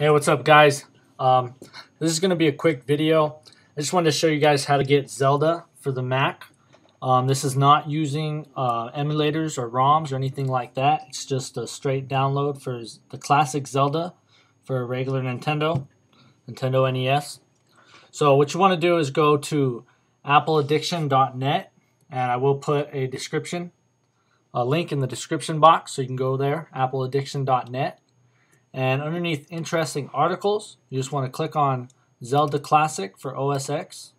Hey, what's up, guys? Um, this is going to be a quick video. I just wanted to show you guys how to get Zelda for the Mac. Um, this is not using uh, emulators or ROMs or anything like that. It's just a straight download for the classic Zelda for a regular Nintendo, Nintendo NES. So what you want to do is go to appleaddiction.net and I will put a description, a link in the description box so you can go there, appleaddiction.net and underneath interesting articles, you just want to click on Zelda Classic for OS X.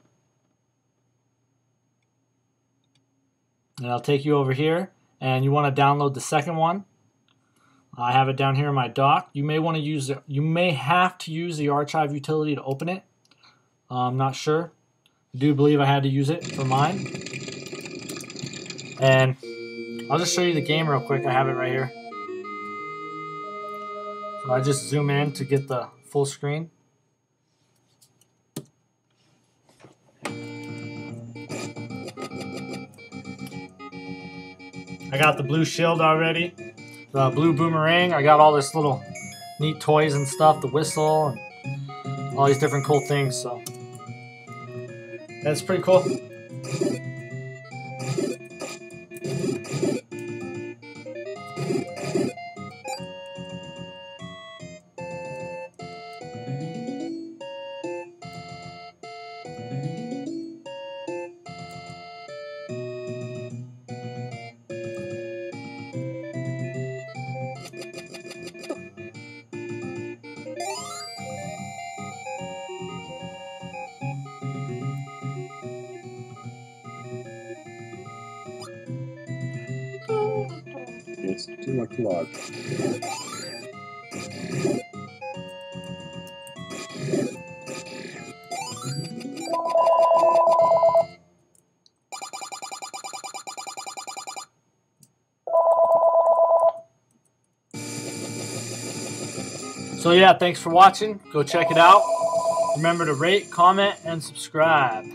And I'll take you over here and you want to download the second one. I have it down here in my dock. You may want to use it. You may have to use the archive utility to open it. I'm not sure. I do believe I had to use it for mine. And I'll just show you the game real quick. I have it right here. So I just zoom in to get the full screen. I got the blue shield already, the blue boomerang. I got all this little neat toys and stuff, the whistle, and all these different cool things. So that's pretty cool. It's much log. So yeah, thanks for watching. Go check it out. Remember to rate, comment, and subscribe.